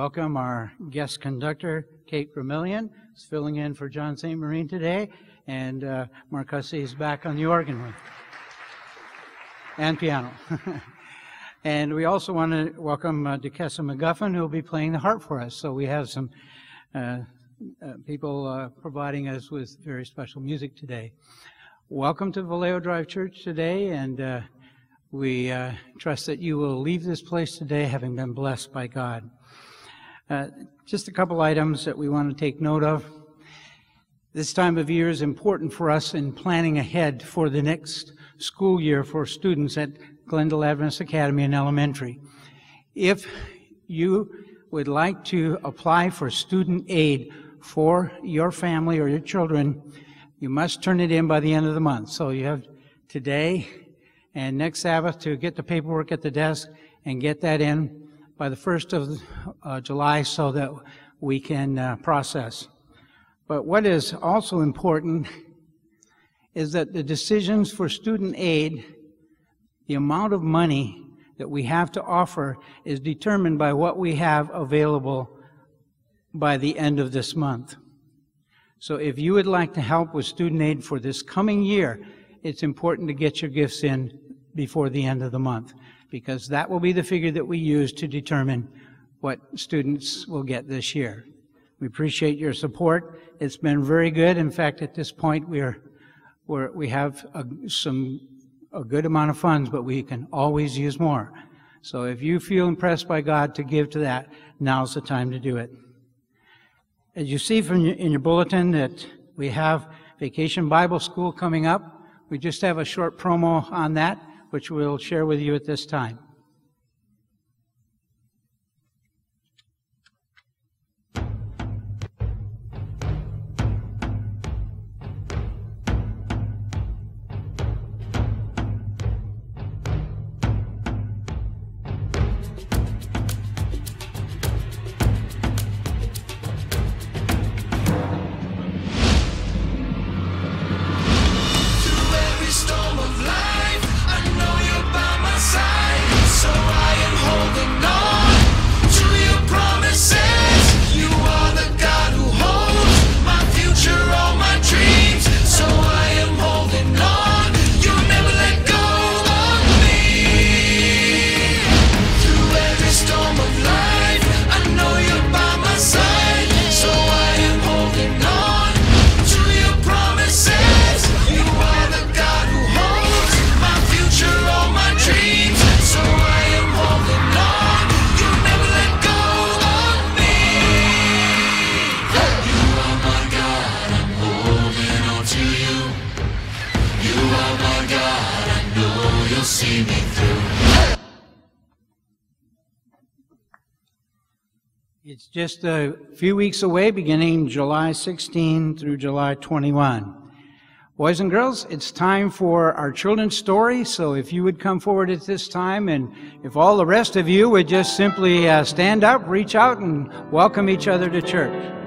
welcome our guest conductor, Kate Gramillion, who's filling in for John St. Marine today, and uh, Mark Hussey is back on the organ and piano. and we also want to welcome uh, Duquesa McGuffin, who will be playing the harp for us. So we have some uh, uh, people uh, providing us with very special music today. Welcome to Vallejo Drive Church today, and uh, we uh, trust that you will leave this place today having been blessed by God. Uh, just a couple items that we want to take note of. This time of year is important for us in planning ahead for the next school year for students at Glendale Adventist Academy and Elementary. If you would like to apply for student aid for your family or your children, you must turn it in by the end of the month. So you have today and next Sabbath to get the paperwork at the desk and get that in by the 1st of uh, July so that we can uh, process. But what is also important is that the decisions for student aid, the amount of money that we have to offer is determined by what we have available by the end of this month. So if you would like to help with student aid for this coming year, it's important to get your gifts in before the end of the month because that will be the figure that we use to determine what students will get this year. We appreciate your support. It's been very good. In fact, at this point, we're, we're we have a, some a good amount of funds, but we can always use more. So if you feel impressed by God to give to that, now's the time to do it. As you see from your, in your bulletin that we have Vacation Bible School coming up. We just have a short promo on that, which we'll share with you at this time. Just a few weeks away, beginning July 16 through July 21. Boys and girls, it's time for our children's story. So if you would come forward at this time, and if all the rest of you would just simply uh, stand up, reach out, and welcome each other to church.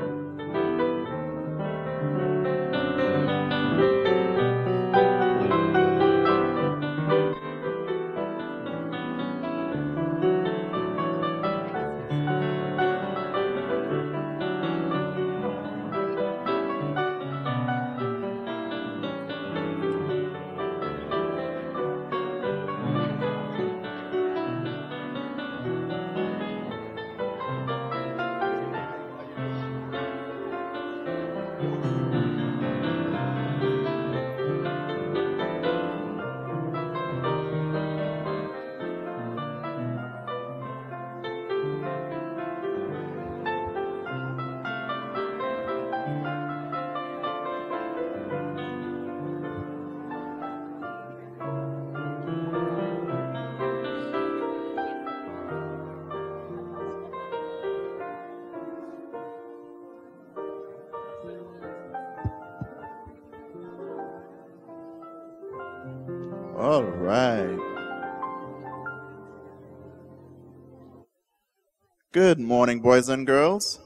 Morning, boys and girls.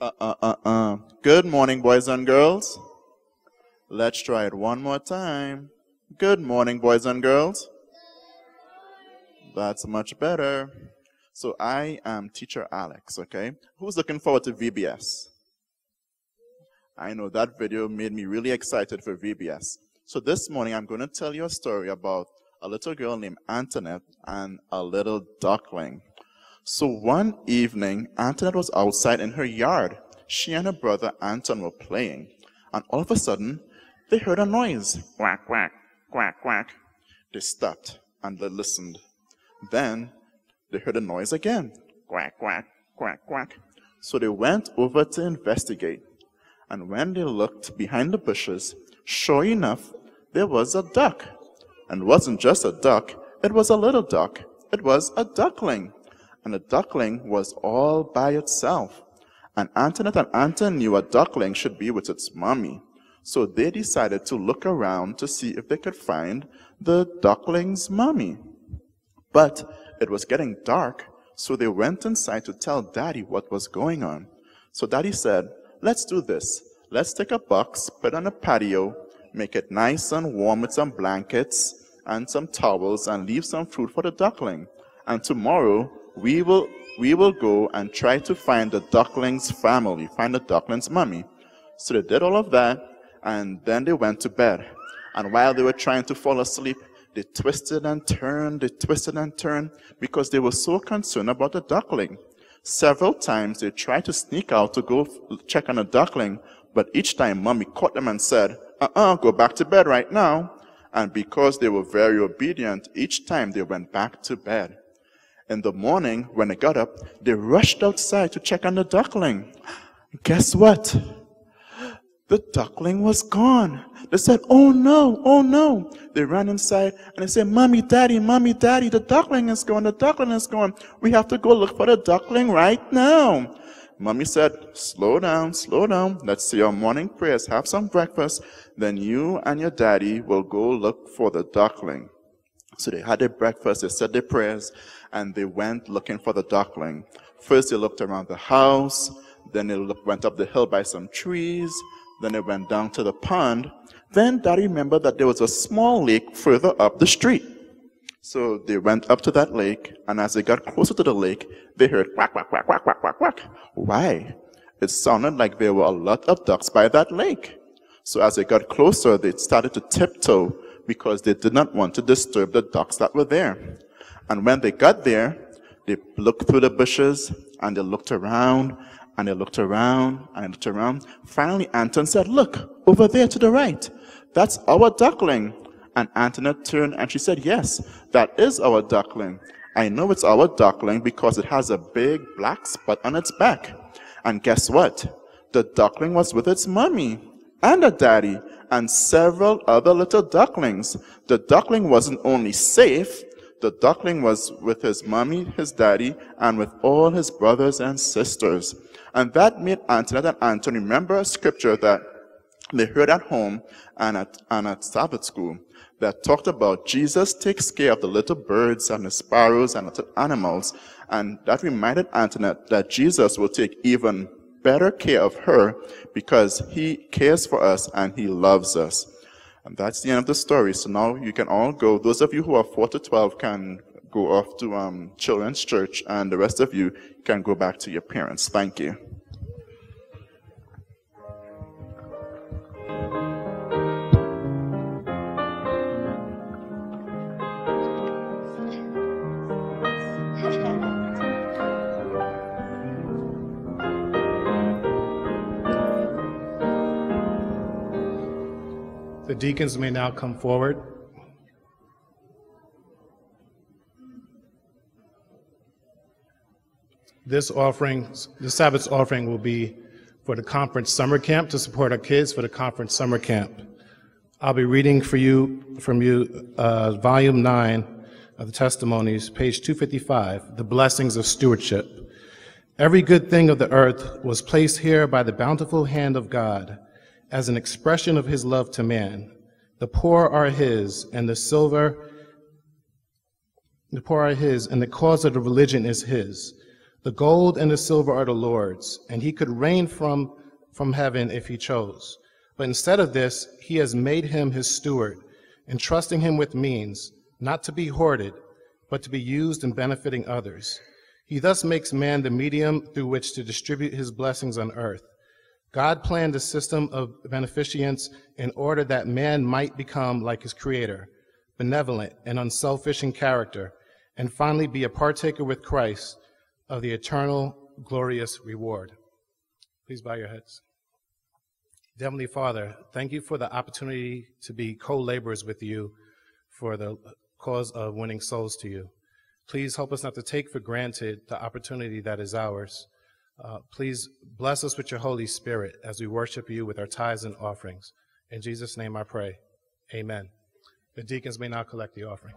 Uh, uh, uh, uh. Good morning, boys and girls. Let's try it one more time. Good morning, boys and girls. That's much better. So I am teacher Alex, okay? Who's looking forward to VBS? I know that video made me really excited for VBS. So this morning I'm going to tell you a story about a little girl named Antoinette and a little duckling. So one evening, Antoinette was outside in her yard. She and her brother Anton were playing. And all of a sudden, they heard a noise. Quack, quack, quack, quack. They stopped and they listened. Then they heard a noise again. Quack, quack, quack, quack. So they went over to investigate. And when they looked behind the bushes, sure enough, there was a duck. And it wasn't just a duck, it was a little duck. It was a duckling. And the duckling was all by itself. And Antoinette and Anton knew a duckling should be with its mommy. So they decided to look around to see if they could find the duckling's mommy. But it was getting dark, so they went inside to tell daddy what was going on. So daddy said, let's do this. Let's take a box, put it on a patio, make it nice and warm with some blankets and some towels and leave some food for the duckling. And tomorrow we will we will go and try to find the duckling's family, find the duckling's mommy. So they did all of that and then they went to bed. And while they were trying to fall asleep, they twisted and turned, they twisted and turned because they were so concerned about the duckling. Several times they tried to sneak out to go check on the duckling, but each time mommy caught them and said, uh-uh, go back to bed right now. And because they were very obedient, each time they went back to bed. In the morning, when they got up, they rushed outside to check on the duckling. Guess what? The duckling was gone. They said, Oh no, oh no. They ran inside and they said, Mommy, Daddy, Mommy, Daddy, the duckling is gone, the duckling is gone. We have to go look for the duckling right now. Mommy said, Slow down, slow down. Let's say our morning prayers, have some breakfast. Then you and your daddy will go look for the duckling. So they had their breakfast, they said their prayers, and they went looking for the duckling. First, they looked around the house, then they went up the hill by some trees, then they went down to the pond. Then Daddy remembered that there was a small lake further up the street. So they went up to that lake, and as they got closer to the lake, they heard quack, quack, quack, quack, quack, quack, quack. Why? It sounded like there were a lot of ducks by that lake. So as they got closer, they started to tiptoe because they did not want to disturb the ducks that were there. And when they got there, they looked through the bushes and they looked around and they looked around and they looked around. Finally, Anton said, Look, over there to the right. That's our duckling. And Antoinette turned and she said, Yes, that is our duckling. I know it's our duckling because it has a big black spot on its back. And guess what? The duckling was with its mommy and a daddy and several other little ducklings. The duckling wasn't only safe, the duckling was with his mommy, his daddy, and with all his brothers and sisters. And that made Antoinette and Anton remember a scripture that they heard at home and at, and at Sabbath school that talked about Jesus takes care of the little birds and the sparrows and the animals. And that reminded Antoinette that Jesus will take even better care of her because he cares for us and he loves us. And that's the end of the story. So now you can all go. Those of you who are 4 to 12 can go off to um, Children's Church, and the rest of you can go back to your parents. Thank you. The deacons may now come forward. This offering, the Sabbath's offering will be for the conference summer camp to support our kids for the conference summer camp. I'll be reading for you from you uh, volume 9 of the testimonies, page 255, the blessings of stewardship. Every good thing of the earth was placed here by the bountiful hand of God as an expression of his love to man. The poor are his, and the silver, the poor are his, and the cause of the religion is his. The gold and the silver are the Lord's, and he could rain from, from heaven if he chose. But instead of this, he has made him his steward, entrusting him with means, not to be hoarded, but to be used in benefiting others. He thus makes man the medium through which to distribute his blessings on earth. God planned a system of beneficence in order that man might become like his creator, benevolent and unselfish in character, and finally be a partaker with Christ of the eternal glorious reward. Please bow your heads. Heavenly Father, thank you for the opportunity to be co laborers with you for the cause of winning souls to you. Please help us not to take for granted the opportunity that is ours. Uh, please bless us with your Holy Spirit as we worship you with our tithes and offerings. In Jesus' name I pray. Amen. The deacons may now collect the offering.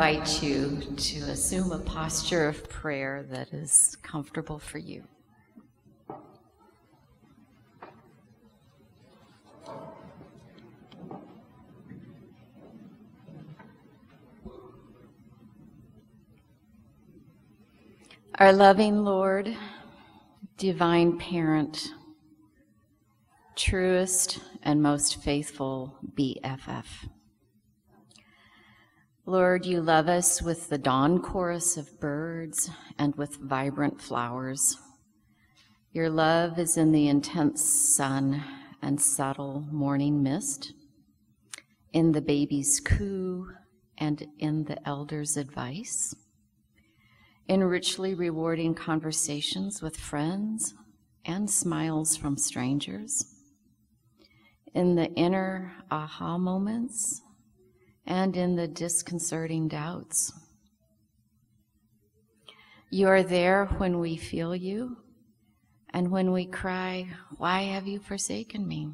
Invite you to assume a posture of prayer that is comfortable for you. Our loving Lord, divine parent, truest and most faithful BFF. Lord, you love us with the dawn chorus of birds and with vibrant flowers. Your love is in the intense sun and subtle morning mist, in the baby's coo and in the elder's advice, in richly rewarding conversations with friends and smiles from strangers, in the inner aha moments and in the disconcerting doubts. You are there when we feel you and when we cry, Why have you forsaken me?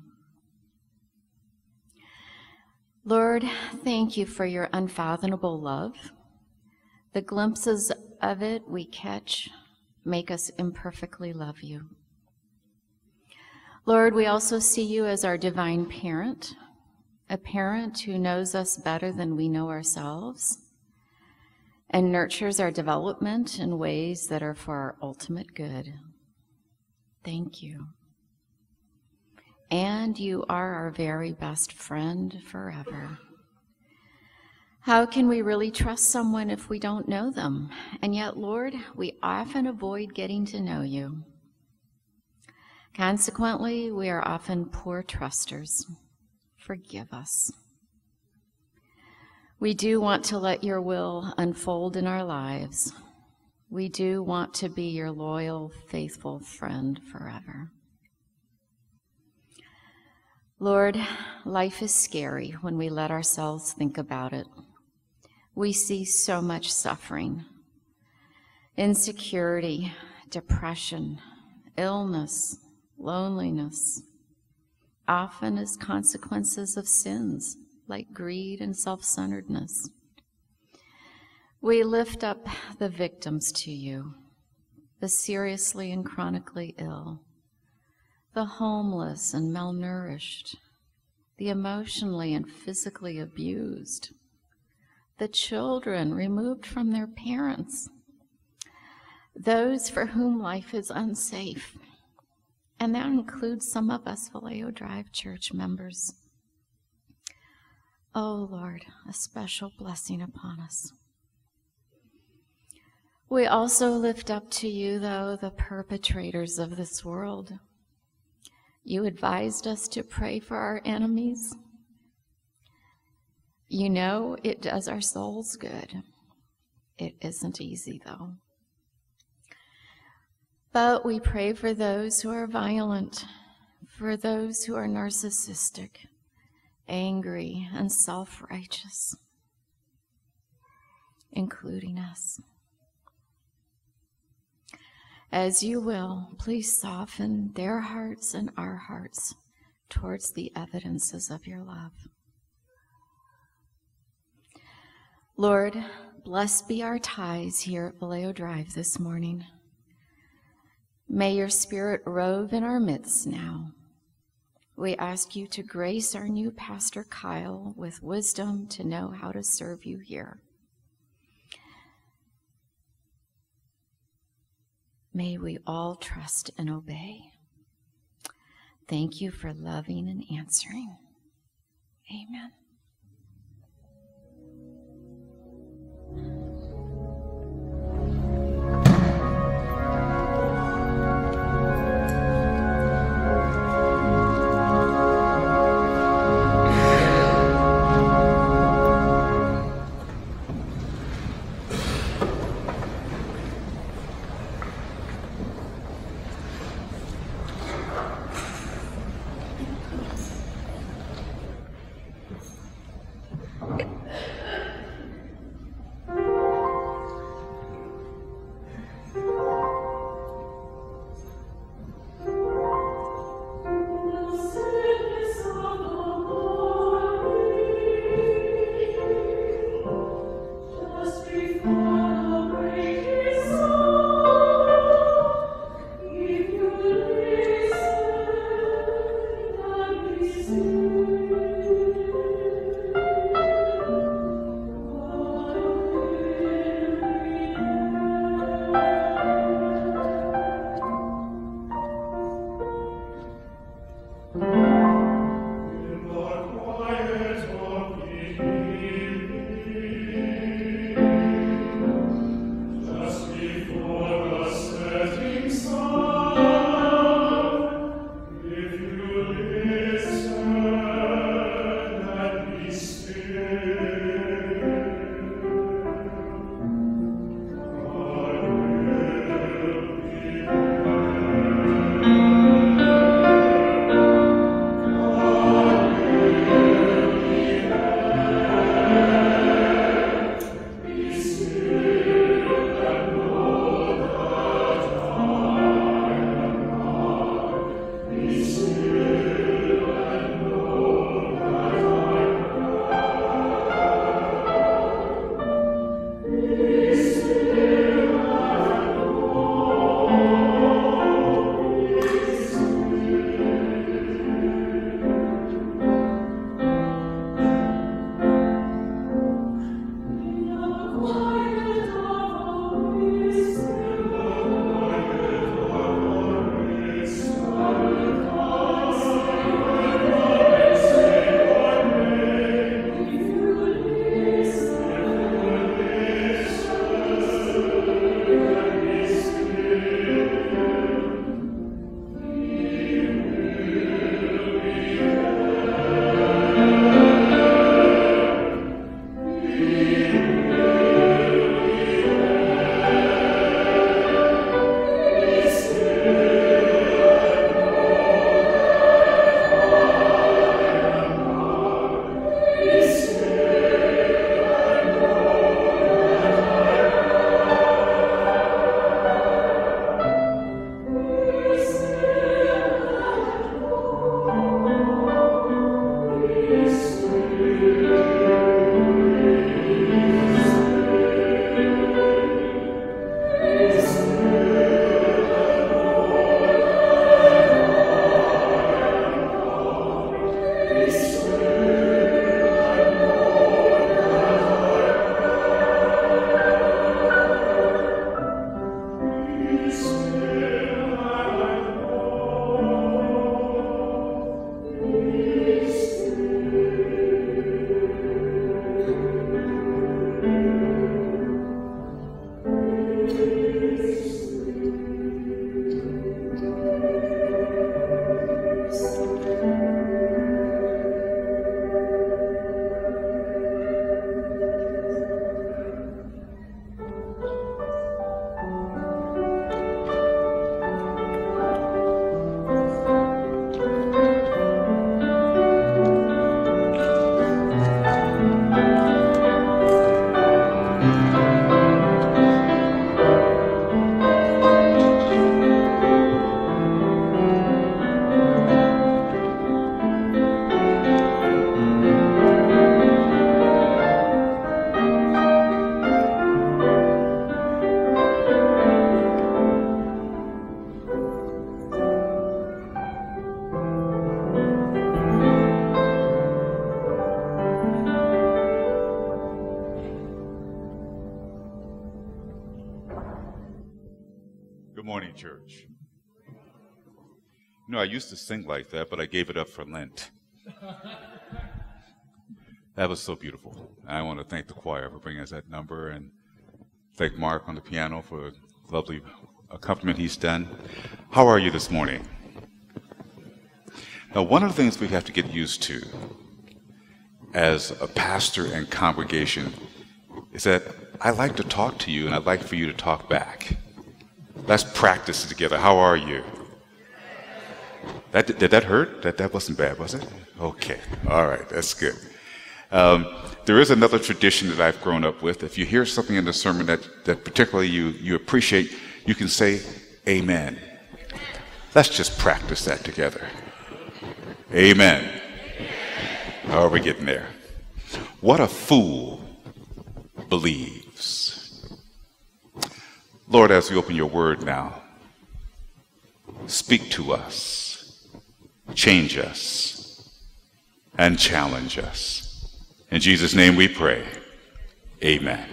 Lord, thank you for your unfathomable love. The glimpses of it we catch make us imperfectly love you. Lord, we also see you as our divine parent, a parent who knows us better than we know ourselves and nurtures our development in ways that are for our ultimate good. Thank you. And you are our very best friend forever. How can we really trust someone if we don't know them? And yet, Lord, we often avoid getting to know you. Consequently, we are often poor trusters. Forgive us. We do want to let your will unfold in our lives. We do want to be your loyal, faithful friend forever. Lord, life is scary when we let ourselves think about it. We see so much suffering, insecurity, depression, illness, loneliness, often as consequences of sins like greed and self centeredness. We lift up the victims to you, the seriously and chronically ill, the homeless and malnourished, the emotionally and physically abused, the children removed from their parents, those for whom life is unsafe and that includes some of us Vallejo Drive church members. Oh Lord, a special blessing upon us. We also lift up to you, though, the perpetrators of this world. You advised us to pray for our enemies. You know it does our souls good. It isn't easy, though. But we pray for those who are violent, for those who are narcissistic, angry, and self righteous, including us. As you will, please soften their hearts and our hearts towards the evidences of your love. Lord, blessed be our ties here at Vallejo Drive this morning. May your spirit rove in our midst now. We ask you to grace our new pastor, Kyle, with wisdom to know how to serve you here. May we all trust and obey. Thank you for loving and answering. Amen. Know, I used to sing like that, but I gave it up for Lent. that was so beautiful. I want to thank the choir for bringing us that number and thank Mark on the piano for the lovely accompaniment he's done. How are you this morning? Now, one of the things we have to get used to as a pastor and congregation is that I like to talk to you and I'd like for you to talk back. Let's practice it together. How are you? That, did that hurt? That, that wasn't bad, was it? Okay. All right. That's good. Um, there is another tradition that I've grown up with. If you hear something in the sermon that, that particularly you, you appreciate, you can say, Amen. Let's just practice that together. Amen. How are we getting there? What a fool believes. Lord, as we open your word now, speak to us change us, and challenge us. In Jesus' name we pray. Amen.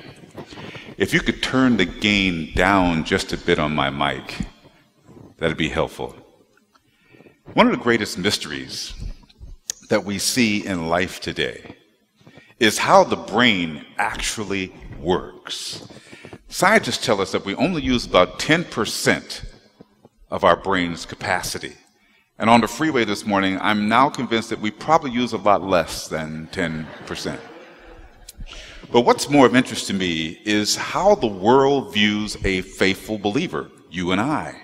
If you could turn the gain down just a bit on my mic, that'd be helpful. One of the greatest mysteries that we see in life today is how the brain actually works. Scientists tell us that we only use about 10% of our brain's capacity. And on the freeway this morning, I'm now convinced that we probably use a lot less than 10%. But what's more of interest to me is how the world views a faithful believer, you and I.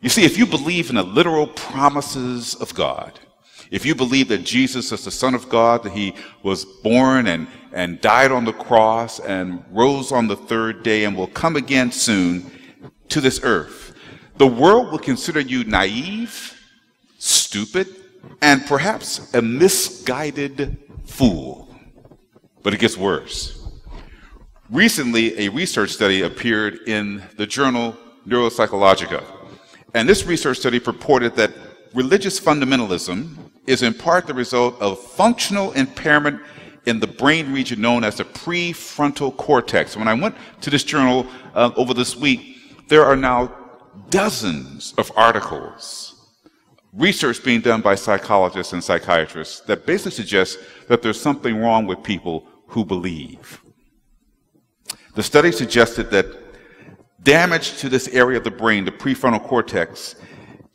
You see, if you believe in the literal promises of God, if you believe that Jesus is the Son of God, that he was born and, and died on the cross and rose on the third day and will come again soon to this earth, the world will consider you naive stupid, and perhaps a misguided fool. But it gets worse. Recently, a research study appeared in the journal Neuropsychologia. And this research study purported that religious fundamentalism is in part the result of functional impairment in the brain region known as the prefrontal cortex. When I went to this journal uh, over this week, there are now dozens of articles research being done by psychologists and psychiatrists that basically suggests that there's something wrong with people who believe. The study suggested that damage to this area of the brain, the prefrontal cortex,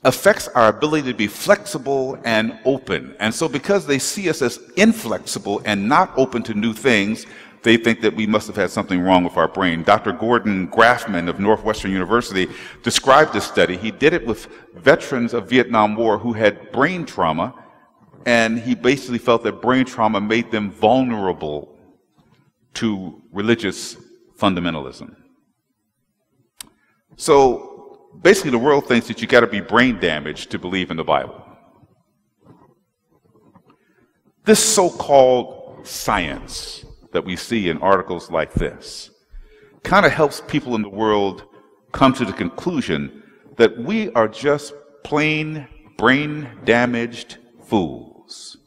affects our ability to be flexible and open. And so, because they see us as inflexible and not open to new things, they think that we must have had something wrong with our brain. Dr. Jordan Grafman of Northwestern University described this study. He did it with veterans of Vietnam War who had brain trauma, and he basically felt that brain trauma made them vulnerable to religious fundamentalism. So basically, the world thinks that you got to be brain damaged to believe in the Bible. This so called science that we see in articles like this kind of helps people in the world come to the conclusion that we are just plain brain damaged fools.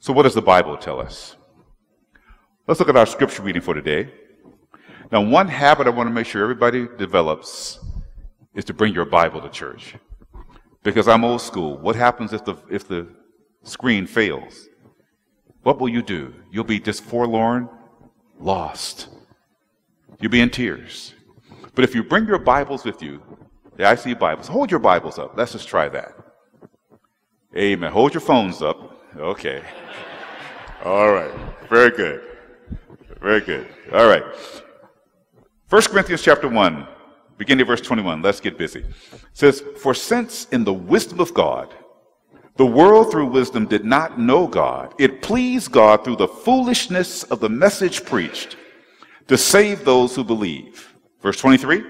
So, what does the Bible tell us? Let's look at our scripture reading for today. Now, one habit I want to make sure everybody develops is to bring your Bible to church. Because I'm old school. What happens if the, if the screen fails? What will you do? You'll be just forlorn, lost. You'll be in tears. But if you bring your Bibles with you, the IC Bibles, hold your Bibles up. Let's just try that. Amen. Hold your phones up. Okay. All right. Very good. Very good. All right. 1 Corinthians chapter 1, beginning of verse 21. Let's get busy. It says, For since in the wisdom of God, the world through wisdom did not know God. It pleased God through the foolishness of the message preached to save those who believe. Verse 23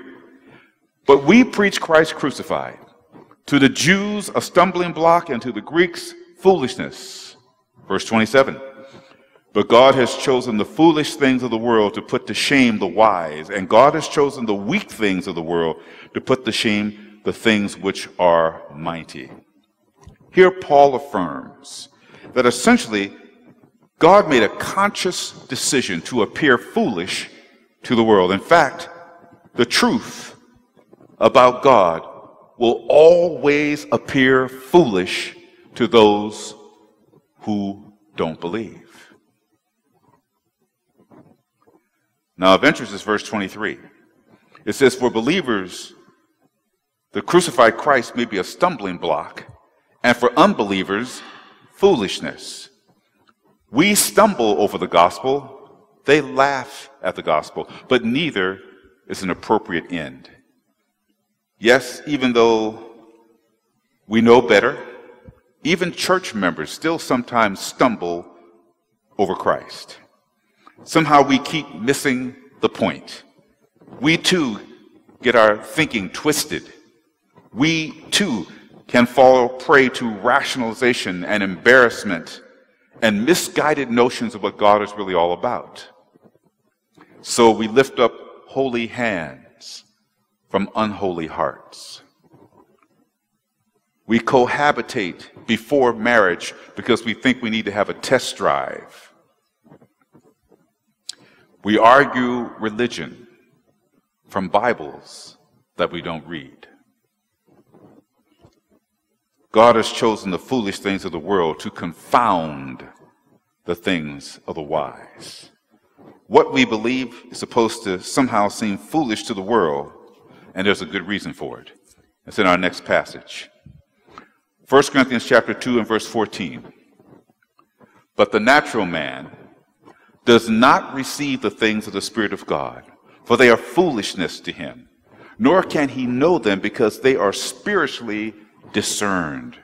But we preach Christ crucified, to the Jews a stumbling block, and to the Greeks foolishness. Verse 27 But God has chosen the foolish things of the world to put to shame the wise, and God has chosen the weak things of the world to put to shame the things which are mighty. Here, Paul affirms that essentially God made a conscious decision to appear foolish to the world. In fact, the truth about God will always appear foolish to those who don't believe. Now, of interest is verse 23. It says, For believers, the crucified Christ may be a stumbling block, and for unbelievers, foolishness. We stumble over the gospel, they laugh at the gospel, but neither is an appropriate end. Yes, even though we know better, even church members still sometimes stumble over Christ. Somehow we keep missing the point. We too get our thinking twisted. We too can fall prey to rationalization and embarrassment and misguided notions of what God is really all about. So we lift up holy hands from unholy hearts. We cohabitate before marriage because we think we need to have a test drive. We argue religion from Bibles that we don't read. God has chosen the foolish things of the world to confound the things of the wise. What we believe is supposed to somehow seem foolish to the world, and there's a good reason for it. It's in our next passage. 1 Corinthians chapter 2 and verse 14. But the natural man does not receive the things of the Spirit of God, for they are foolishness to him, nor can he know them because they are spiritually discerned.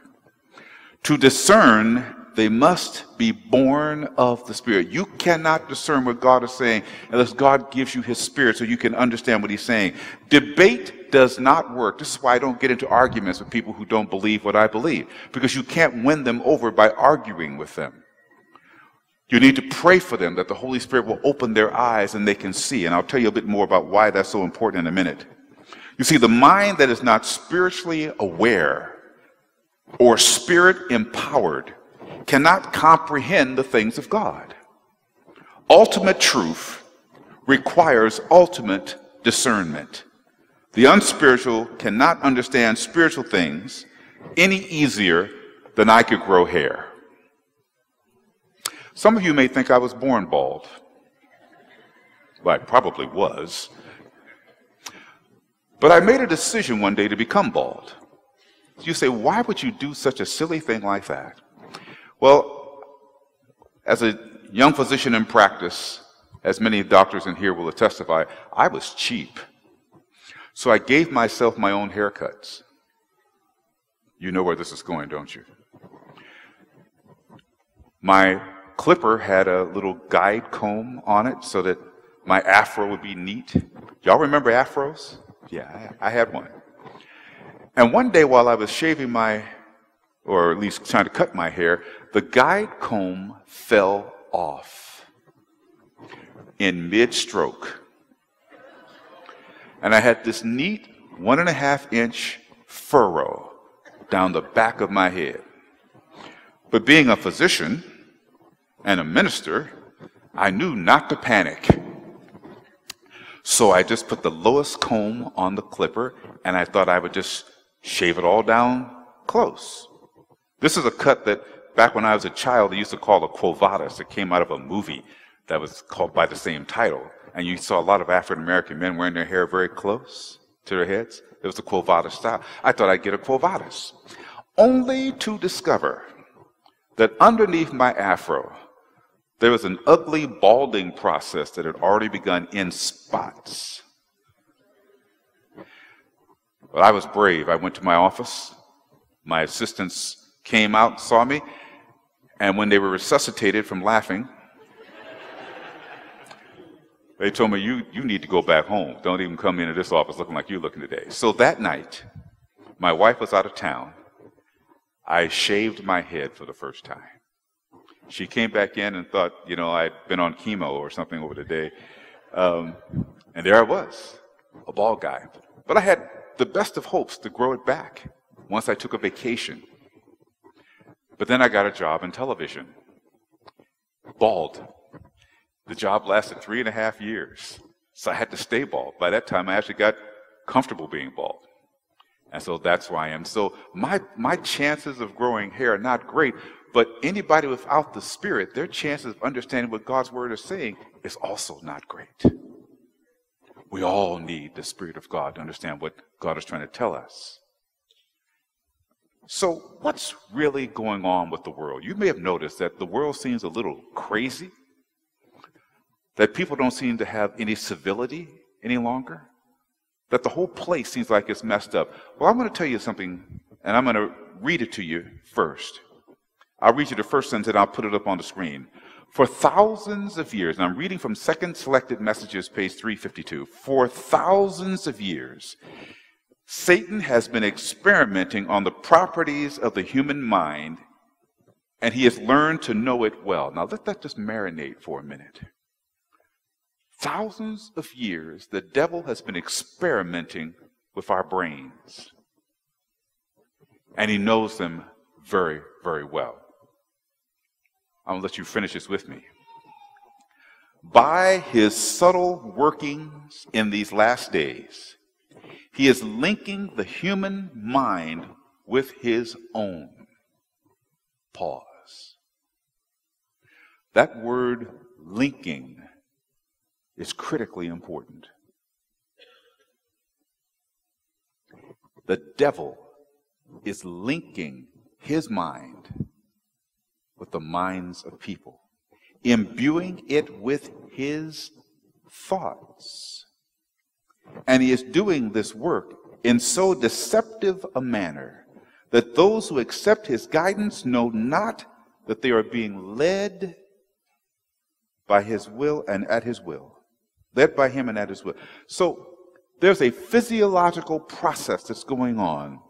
To discern, they must be born of the Spirit. You cannot discern what God is saying unless God gives you His Spirit so you can understand what He's saying. Debate does not work. This is why I don't get into arguments with people who don't believe what I believe, because you can't win them over by arguing with them. You need to pray for them that the Holy Spirit will open their eyes and they can see. And I'll tell you a bit more about why that's so important in a minute. You see, the mind that is not spiritually aware or spirit empowered cannot comprehend the things of God. Ultimate truth requires ultimate discernment. The unspiritual cannot understand spiritual things any easier than I could grow hair. Some of you may think I was born bald. Well, I probably was. But I made a decision one day to become bald. You say, why would you do such a silly thing like that? Well, as a young physician in practice, as many doctors in here will testify, I was cheap. So I gave myself my own haircuts. You know where this is going, don't you? My clipper had a little guide comb on it so that my afro would be neat. Y'all remember afros? Yeah, I had one. And one day while I was shaving my, or at least trying to cut my hair, the guide comb fell off in mid stroke. And I had this neat one and a half inch furrow down the back of my head. But being a physician and a minister, I knew not to panic. So I just put the lowest comb on the clipper and I thought I would just shave it all down close. This is a cut that back when I was a child, they used to call a quo vadis. It came out of a movie that was called by the same title. And you saw a lot of African American men wearing their hair very close to their heads. It was the vadis style. I thought I'd get a quo vadis. Only to discover that underneath my afro, there was an ugly balding process that had already begun in spots. But I was brave. I went to my office. My assistants came out, saw me, and when they were resuscitated from laughing, they told me, you, you need to go back home. Don't even come into this office looking like you're looking today. So that night, my wife was out of town. I shaved my head for the first time. She came back in and thought, you know, I'd been on chemo or something over the day. Um, and there I was, a bald guy. But I had the best of hopes to grow it back once I took a vacation. But then I got a job in television. Bald. The job lasted three and a half years. So I had to stay bald. By that time, I actually got comfortable being bald. And so that's why I am. So my, my chances of growing hair are not great, but anybody without the Spirit, their chances of understanding what God's Word is saying is also not great. We all need the Spirit of God to understand what God is trying to tell us. So, what's really going on with the world? You may have noticed that the world seems a little crazy, that people don't seem to have any civility any longer, that the whole place seems like it's messed up. Well, I'm going to tell you something, and I'm going to read it to you first. I'll read you the first sentence and I'll put it up on the screen. For thousands of years, and I'm reading from Second Selected Messages, page 352. For thousands of years, Satan has been experimenting on the properties of the human mind, and he has learned to know it well. Now, let that just marinate for a minute. Thousands of years, the devil has been experimenting with our brains, and he knows them very, very well. I'm going to let you finish this with me. By his subtle workings in these last days, he is linking the human mind with his own. Pause. That word linking is critically important. The devil is linking his mind with the minds of people, imbuing it with his thoughts. And he is doing this work in so deceptive a manner that those who accept his guidance know not that they are being led by his will and at his will. Led by him and at his will. So there's a physiological process that's going on.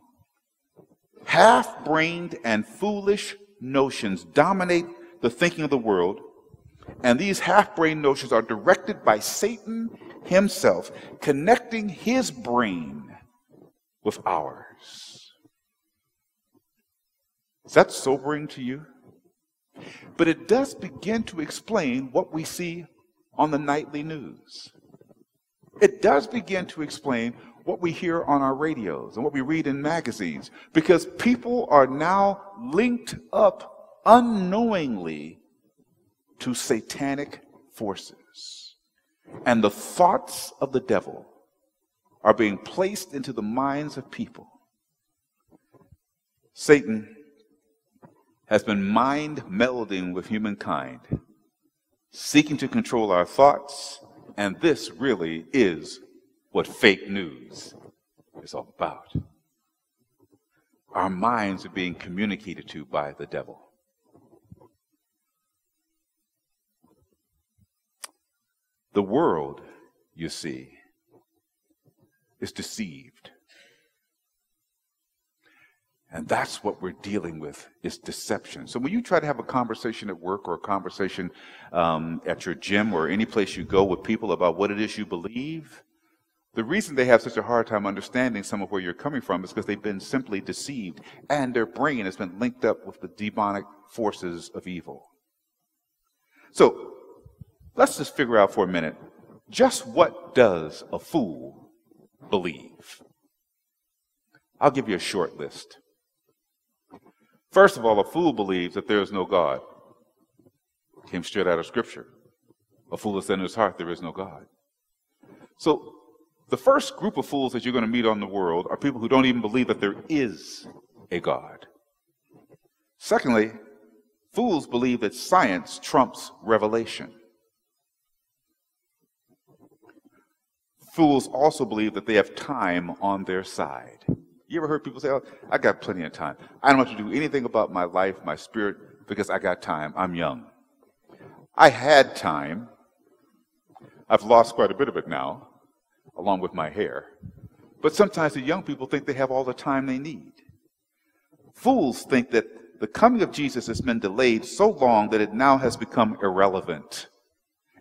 Half brained and foolish notions dominate the thinking of the world, and these half brain notions are directed by Satan himself, connecting his brain with ours. Is that sobering to you? But it does begin to explain what we see on the nightly news. It does begin to explain what we hear on our radios and what we read in magazines because people are now linked up unknowingly to satanic forces and the thoughts of the devil are being placed into the minds of people. Satan has been mind melding with humankind, seeking to control our thoughts, and this really is what fake news is all about. Our minds are being communicated to by the devil. The world, you see, is deceived. And that's what we're dealing with is deception. So when you try to have a conversation at work or a conversation um, at your gym or any place you go with people about what it is you believe, the reason they have such a hard time understanding some of where you're coming from is because they've been simply deceived and their brain has been linked up with the demonic forces of evil. So let's just figure out for a minute just what does a fool believe? I'll give you a short list. First of all, a fool believes that there is no God. Came straight out of Scripture. A fool has said in his heart, there is no God. So, the first group of fools that you're going to meet on the world are people who don't even believe that there is a God. Secondly, fools believe that science trumps revelation. Fools also believe that they have time on their side. You ever heard people say, oh, I got plenty of time. I don't have to do anything about my life, my spirit, because I got time. I'm young. I had time. I've lost quite a bit of it now, along with my hair. But sometimes the young people think they have all the time they need. Fools think that the coming of Jesus has been delayed so long that it now has become irrelevant.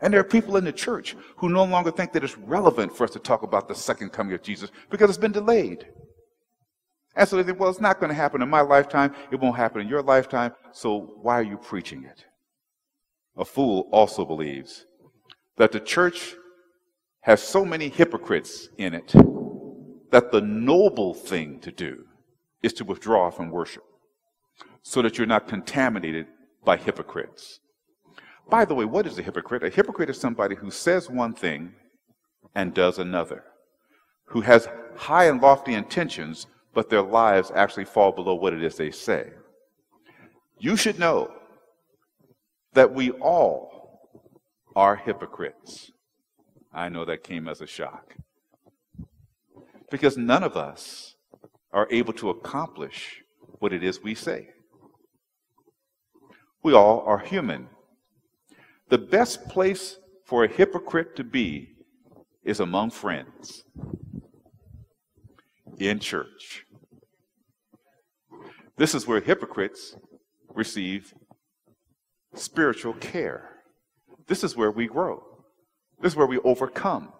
And there are people in the church who no longer think that it's relevant for us to talk about the second coming of Jesus because it's been delayed. And so they think, well, it's not going to happen in my lifetime. It won't happen in your lifetime. So why are you preaching it? A fool also believes that the church has so many hypocrites in it that the noble thing to do is to withdraw from worship so that you're not contaminated by hypocrites. By the way, what is a hypocrite? A hypocrite is somebody who says one thing and does another, who has high and lofty intentions, but their lives actually fall below what it is they say. You should know that we all are hypocrites. I know that came as a shock. Because none of us are able to accomplish what it is we say. We all are human. The best place for a hypocrite to be is among friends, in church. This is where hypocrites receive spiritual care. This is where we grow. This is where we overcome.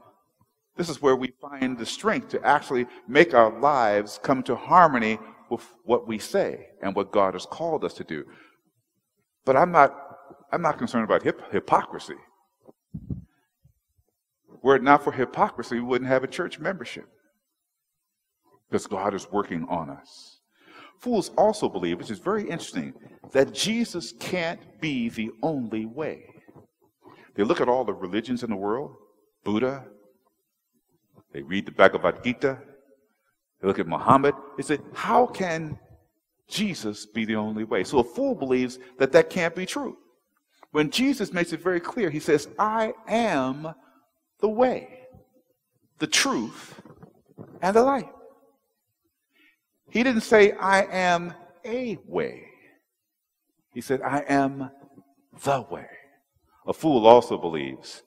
This is where we find the strength to actually make our lives come to harmony with what we say and what God has called us to do. But I'm not, I'm not concerned about hip, hypocrisy. Were it not for hypocrisy, we wouldn't have a church membership. Because God is working on us. Fools also believe, which is very interesting, that Jesus can't be the only way. They look at all the religions in the world, Buddha, they read the Bhagavad Gita, they look at Muhammad, they say, how can Jesus be the only way? So a fool believes that that can't be true. When Jesus makes it very clear, he says, I am the way, the truth, and the light. He didn't say, I am a way. He said, I am the way. A fool also believes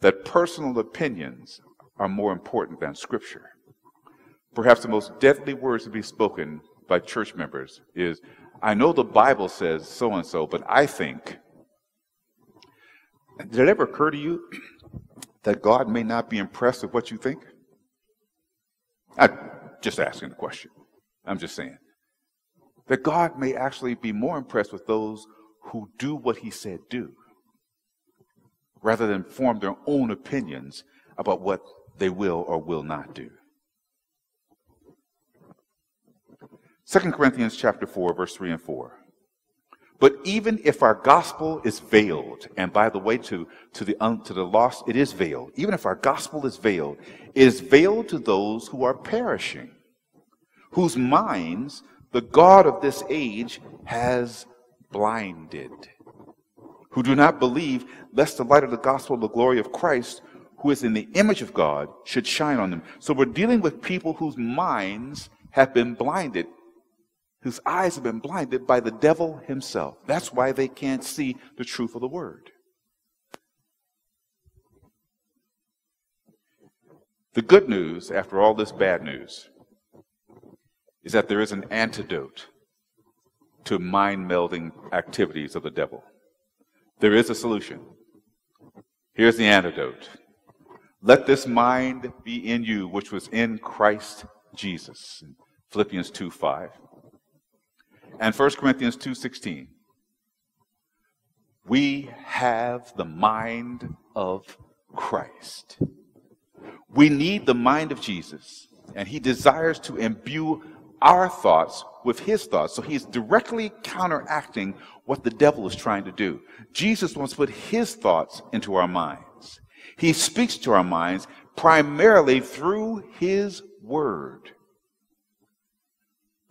that personal opinions are more important than Scripture. Perhaps the most deadly words to be spoken by church members is, I know the Bible says so and so, but I think. Did it ever occur to you that God may not be impressed with what you think? I'm just asking the question. I'm just saying. That God may actually be more impressed with those who do what he said do, rather than form their own opinions about what they will or will not do. 2 Corinthians chapter 4, verse 3 and 4. But even if our gospel is veiled, and by the way, to, to, the, to the lost, it is veiled. Even if our gospel is veiled, it is veiled to those who are perishing whose minds the God of this age has blinded, who do not believe, lest the light of the gospel of the glory of Christ, who is in the image of God, should shine on them. So we're dealing with people whose minds have been blinded, whose eyes have been blinded by the devil himself. That's why they can't see the truth of the word. The good news, after all this bad news, is that there is an antidote to mind melding activities of the devil. There is a solution. Here's the antidote. Let this mind be in you, which was in Christ Jesus. Philippians 2 5. And 1 Corinthians 2 16. We have the mind of Christ. We need the mind of Jesus, and he desires to imbue our thoughts with his thoughts. So he's directly counteracting what the devil is trying to do. Jesus wants to put his thoughts into our minds. He speaks to our minds primarily through his word.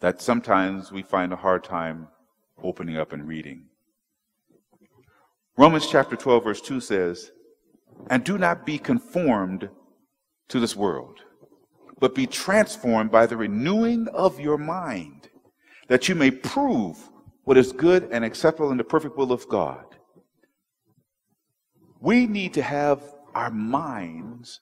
That sometimes we find a hard time opening up and reading. Romans chapter 12, verse 2 says, And do not be conformed to this world but be transformed by the renewing of your mind, that you may prove what is good and acceptable in the perfect will of God. We need to have our minds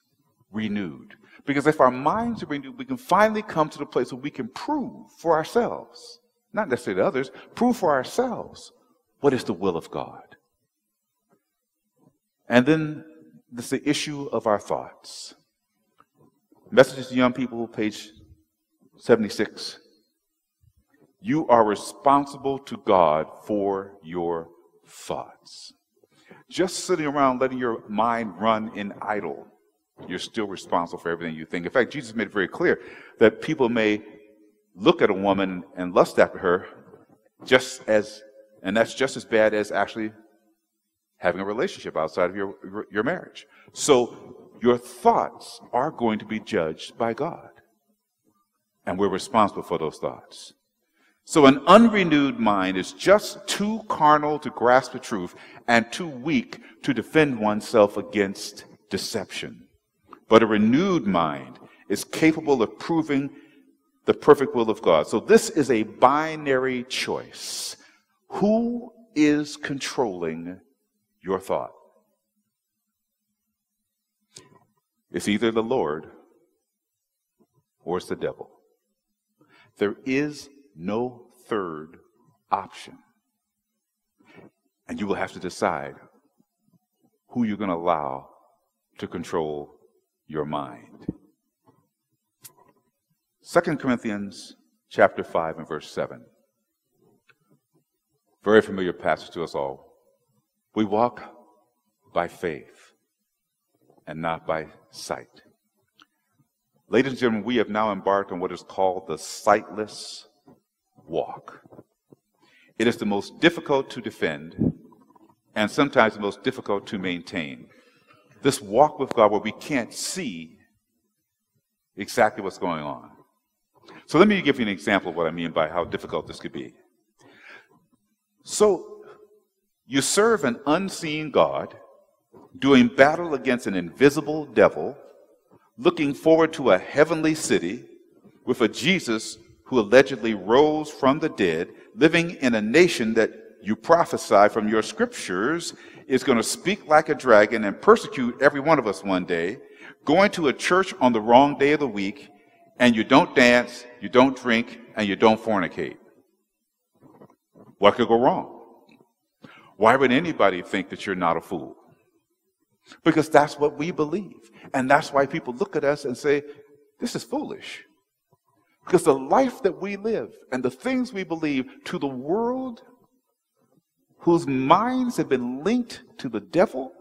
renewed. Because if our minds are renewed, we can finally come to the place where we can prove for ourselves, not necessarily others, prove for ourselves what is the will of God. And then there's the issue of our thoughts. Messages to Young People, page 76. You are responsible to God for your thoughts. Just sitting around letting your mind run in idle You're still responsible for everything you think. In fact, Jesus made it very clear that people may look at a woman and lust after her just as, and that's just as bad as actually having a relationship outside of your, your marriage. So your thoughts are going to be judged by God. And we're responsible for those thoughts. So an unrenewed mind is just too carnal to grasp the truth and too weak to defend oneself against deception. But a renewed mind is capable of proving the perfect will of God. So this is a binary choice. Who is controlling your thought? It's either the Lord or it's the devil. There is no third option. And you will have to decide who you're going to allow to control your mind. 2 Corinthians chapter 5 and verse 7. Very familiar passage to us all. We walk by faith and not by sight. Ladies and gentlemen, we have now embarked on what is called the sightless walk. It is the most difficult to defend and sometimes the most difficult to maintain. This walk with God where we can't see exactly what's going on. So let me give you an example of what I mean by how difficult this could be. So you serve an unseen God, doing battle against an invisible devil, looking forward to a heavenly city with a Jesus who allegedly rose from the dead, living in a nation that you prophesy from your scriptures is going to speak like a dragon and persecute every one of us one day, going to a church on the wrong day of the week, and you don't dance, you don't drink, and you don't fornicate. What could go wrong? Why would anybody think that you're not a fool? Because that's what we believe. And that's why people look at us and say, this is foolish. Because the life that we live and the things we believe to the world whose minds have been linked to the devil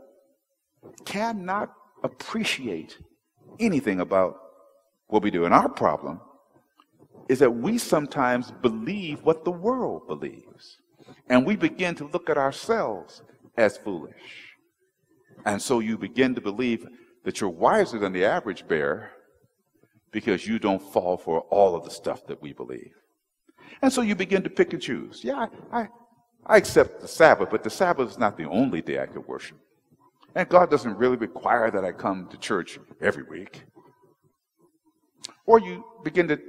cannot appreciate anything about what we do. And our problem is that we sometimes believe what the world believes. And we begin to look at ourselves as foolish. And so you begin to believe that you're wiser than the average bear because you don't fall for all of the stuff that we believe. And so you begin to pick and choose. Yeah, I, I accept the Sabbath, but the Sabbath is not the only day I can worship. And God doesn't really require that I come to church every week. Or you begin to,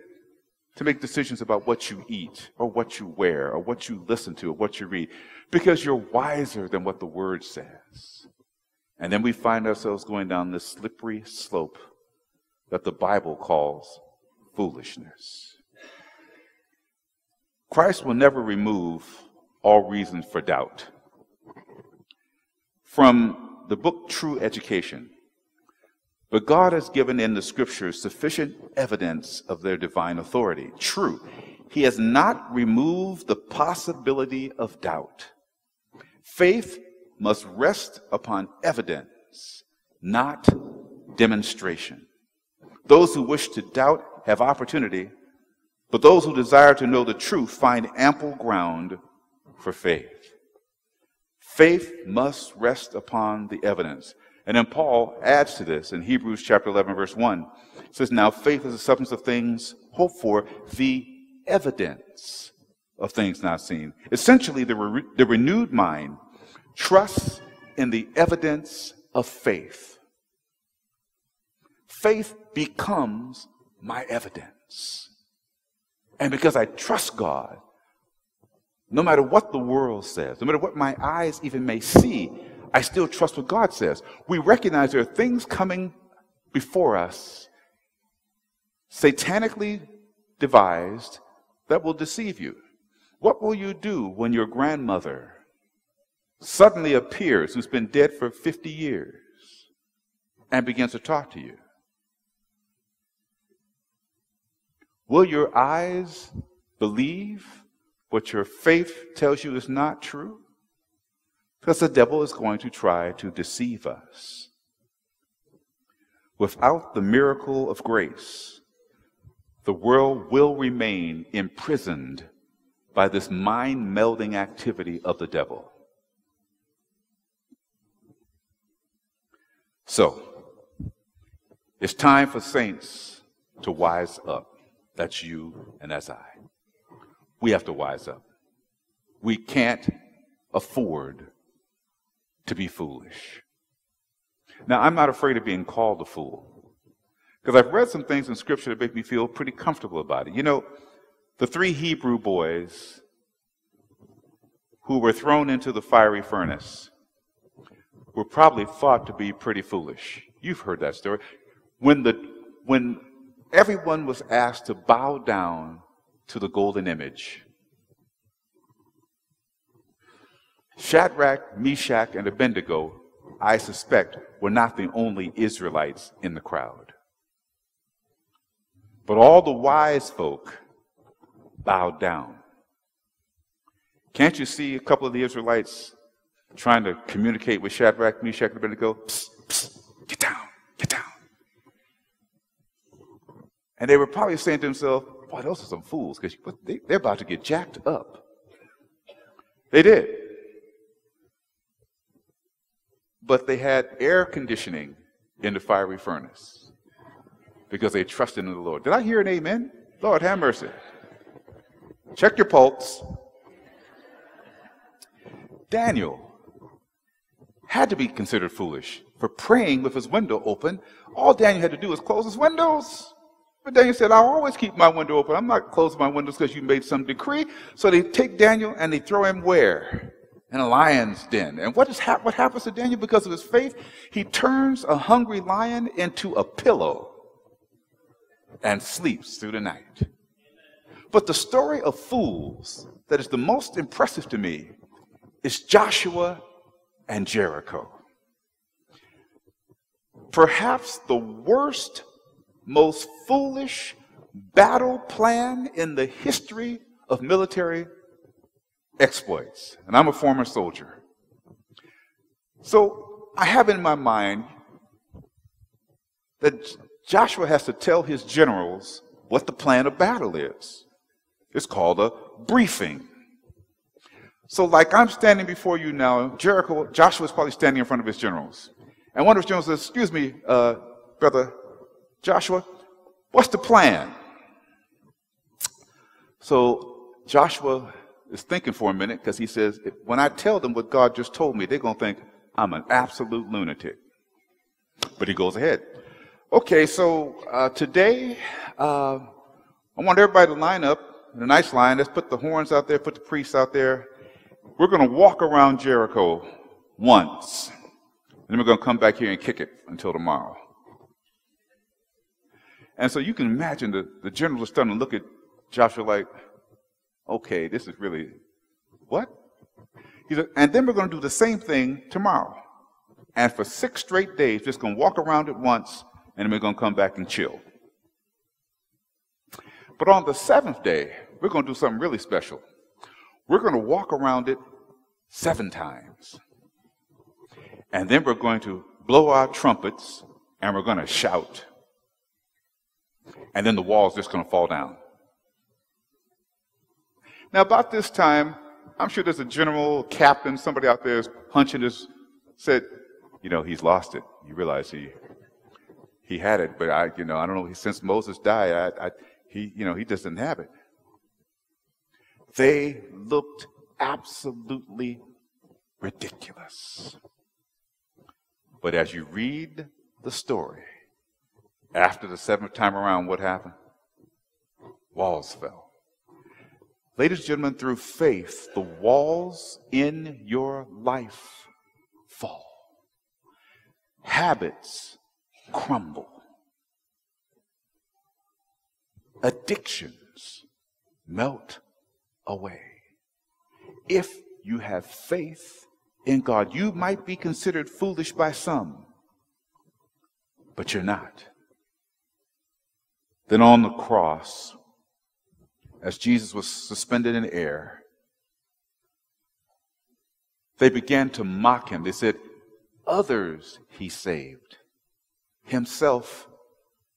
to make decisions about what you eat, or what you wear, or what you listen to, or what you read, because you're wiser than what the Word says. And then we find ourselves going down this slippery slope that the Bible calls foolishness. Christ will never remove all reason for doubt. From the book True Education, but God has given in the scriptures sufficient evidence of their divine authority. True, He has not removed the possibility of doubt. Faith must rest upon evidence, not demonstration. Those who wish to doubt have opportunity, but those who desire to know the truth find ample ground for faith. Faith must rest upon the evidence. And then Paul adds to this in Hebrews chapter 11, verse 1. It says, Now faith is the substance of things hoped for, the evidence of things not seen. Essentially, the, re- the renewed mind trusts in the evidence of faith. Faith becomes my evidence. And because I trust God, no matter what the world says, no matter what my eyes even may see, I still trust what God says. We recognize there are things coming before us, satanically devised, that will deceive you. What will you do when your grandmother suddenly appears, who's been dead for 50 years, and begins to talk to you? Will your eyes believe what your faith tells you is not true? Because the devil is going to try to deceive us. Without the miracle of grace, the world will remain imprisoned by this mind melding activity of the devil. So, it's time for saints to wise up. That's you and that's I. We have to wise up. We can't afford to be foolish. Now, I'm not afraid of being called a fool because I've read some things in Scripture that make me feel pretty comfortable about it. You know, the three Hebrew boys who were thrown into the fiery furnace were probably thought to be pretty foolish. You've heard that story. When, the, when everyone was asked to bow down to the golden image, Shadrach, Meshach, and Abednego, I suspect, were not the only Israelites in the crowd. But all the wise folk bowed down. Can't you see a couple of the Israelites trying to communicate with Shadrach, Meshach, and Abednego? Psst, psst, get down, get down. And they were probably saying to themselves, boy, those are some fools, because they, they're about to get jacked up. They did. But they had air conditioning in the fiery furnace because they trusted in the Lord. Did I hear an amen? Lord, have mercy. Check your pulse. Daniel had to be considered foolish for praying with his window open. All Daniel had to do was close his windows. But Daniel said, I'll always keep my window open. I'm not closing my windows because you made some decree. So they take Daniel and they throw him where? In a lion's den. And what, is ha- what happens to Daniel because of his faith? He turns a hungry lion into a pillow and sleeps through the night. But the story of fools that is the most impressive to me is Joshua and Jericho. Perhaps the worst, most foolish battle plan in the history of military exploits. And I'm a former soldier. So I have in my mind that Joshua has to tell his generals what the plan of battle is. It's called a briefing. So, like I'm standing before you now, Jericho, Joshua is probably standing in front of his generals. And one of his generals says, Excuse me, uh, brother Joshua, what's the plan? So, Joshua is thinking for a minute because he says, When I tell them what God just told me, they're going to think I'm an absolute lunatic. But he goes ahead. Okay, so uh, today uh, I want everybody to line up in a nice line. Let's put the horns out there, put the priests out there. We're going to walk around Jericho once. And then we're going to come back here and kick it until tomorrow. And so you can imagine the, the generals are starting to look at Joshua like, okay, this is really, what? He said, and then we're going to do the same thing tomorrow. And for six straight days, just going to walk around it once and then we're going to come back and chill. But on the seventh day, we're going to do something really special. We're going to walk around it seven times. And then we're going to blow our trumpets and we're going to shout. And then the wall's just going to fall down. Now, about this time, I'm sure there's a general, captain, somebody out there is punching his, said, you know, he's lost it. You realize he he had it, but I, you know, I don't know. Since Moses died, I, I, he, you know, he just didn't have it. They looked absolutely ridiculous. But as you read the story, after the seventh time around, what happened? Walls fell. Ladies and gentlemen, through faith, the walls in your life fall. Habits crumble. Addictions melt away. If you have faith in God, you might be considered foolish by some, but you're not. Then on the cross, as Jesus was suspended in air, they began to mock him. They said, Others he saved himself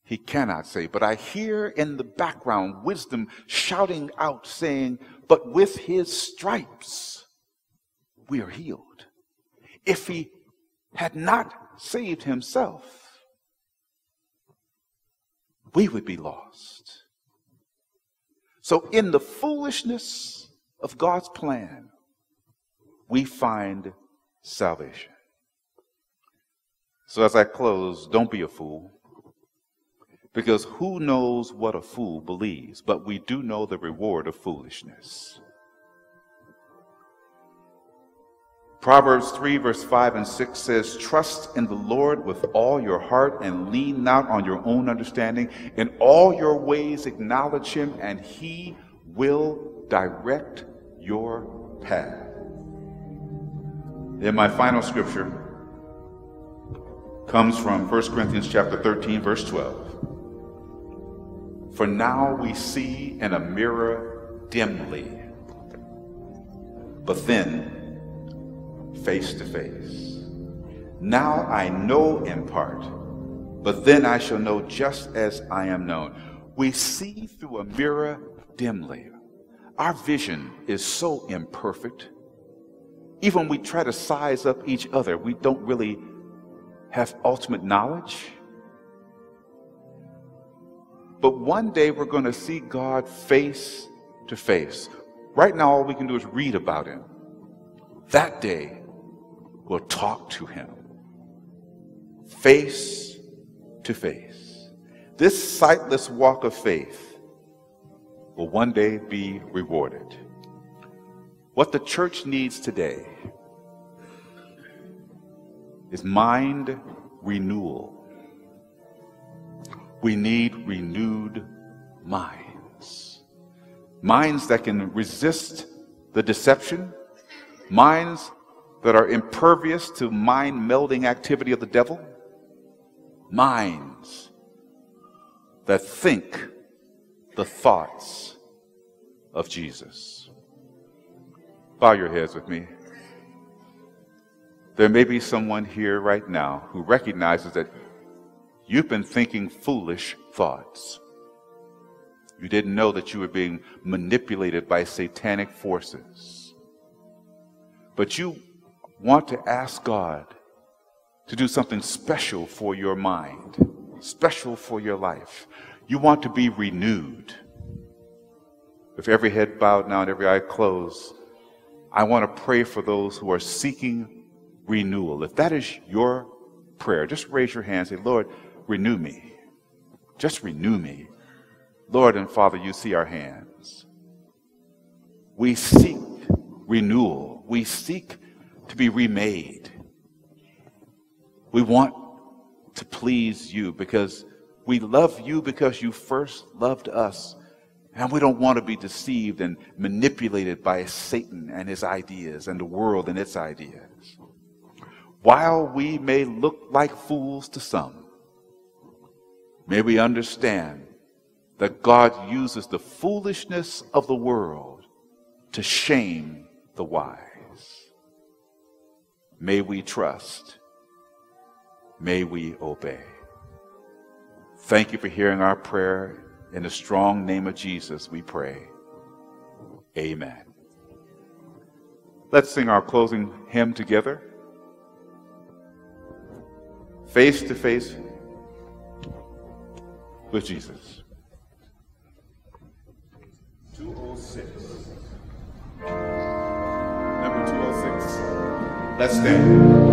he cannot save. But I hear in the background wisdom shouting out, saying, But with his stripes we are healed. If he had not saved himself, we would be lost. So, in the foolishness of God's plan, we find salvation. So, as I close, don't be a fool. Because who knows what a fool believes? But we do know the reward of foolishness. Proverbs 3, verse 5 and 6 says, Trust in the Lord with all your heart and lean not on your own understanding. In all your ways acknowledge him, and he will direct your path. Then my final scripture comes from 1 Corinthians chapter 13, verse 12. For now we see in a mirror dimly, but then face to face. Now I know in part, but then I shall know just as I am known. We see through a mirror dimly. Our vision is so imperfect. Even when we try to size up each other, we don't really have ultimate knowledge. But one day we're going to see God face to face. Right now, all we can do is read about him. That day, we'll talk to him face to face. This sightless walk of faith will one day be rewarded. What the church needs today is mind renewal. We need renewed minds. Minds that can resist the deception, minds that are impervious to mind melding activity of the devil, minds that think the thoughts of Jesus. Bow your heads with me. There may be someone here right now who recognizes that you've been thinking foolish thoughts. You didn't know that you were being manipulated by satanic forces. But you want to ask God to do something special for your mind, special for your life. You want to be renewed. With every head bowed now and every eye closed, I want to pray for those who are seeking renewal. If that is your prayer, just raise your hand and say, Lord, renew me. Just renew me. Lord and Father, you see our hands. We seek renewal. We seek to be remade. We want to please you because we love you because you first loved us. And we don't want to be deceived and manipulated by Satan and his ideas and the world and its ideas. While we may look like fools to some, may we understand that God uses the foolishness of the world to shame the wise. May we trust. May we obey. Thank you for hearing our prayer. In the strong name of Jesus, we pray. Amen. Let's sing our closing hymn together. Face to face with Jesus. 206. Let's stand.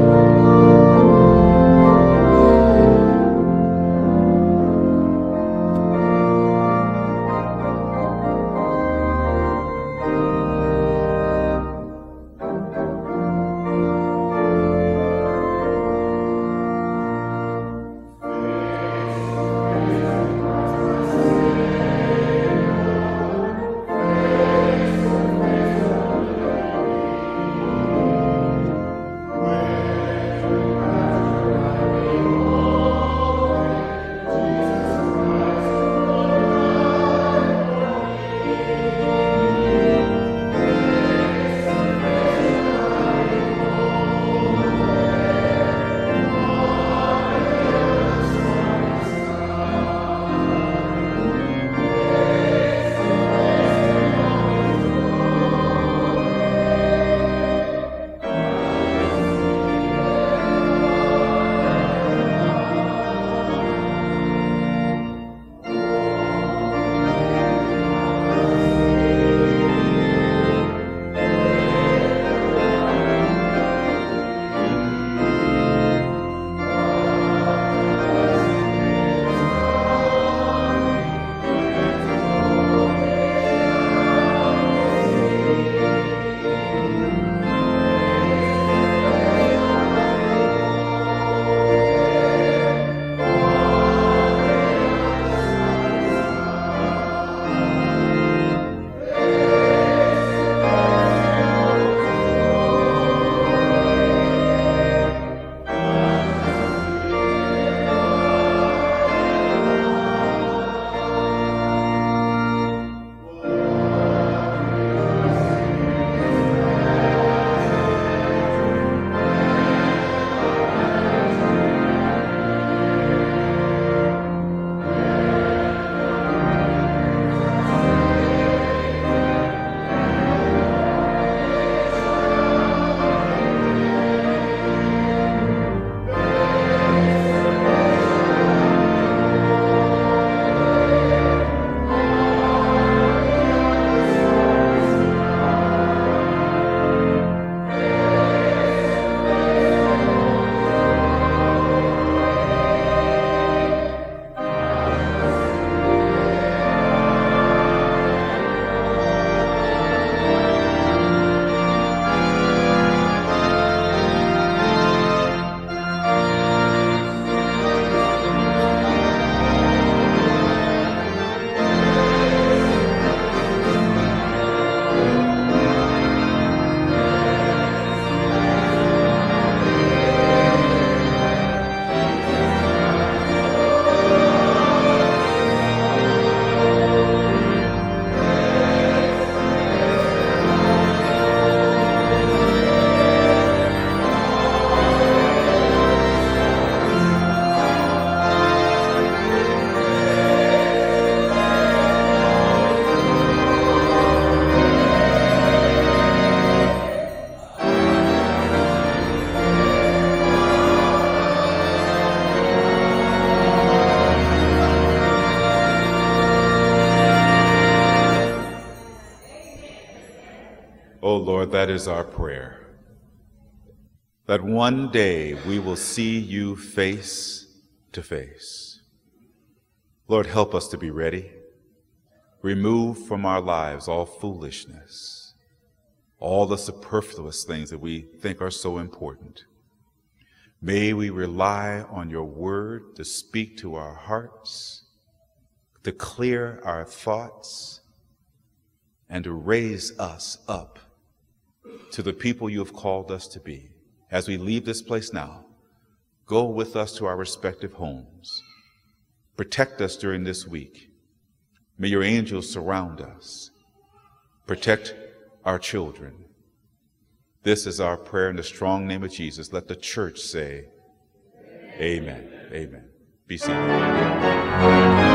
Lord, that is our prayer. That one day we will see you face to face. Lord, help us to be ready. Remove from our lives all foolishness, all the superfluous things that we think are so important. May we rely on your word to speak to our hearts, to clear our thoughts, and to raise us up to the people you have called us to be. As we leave this place now, go with us to our respective homes. Protect us during this week. May your angels surround us. Protect our children. This is our prayer in the strong name of Jesus. Let the church say, Amen. Amen. Be seated.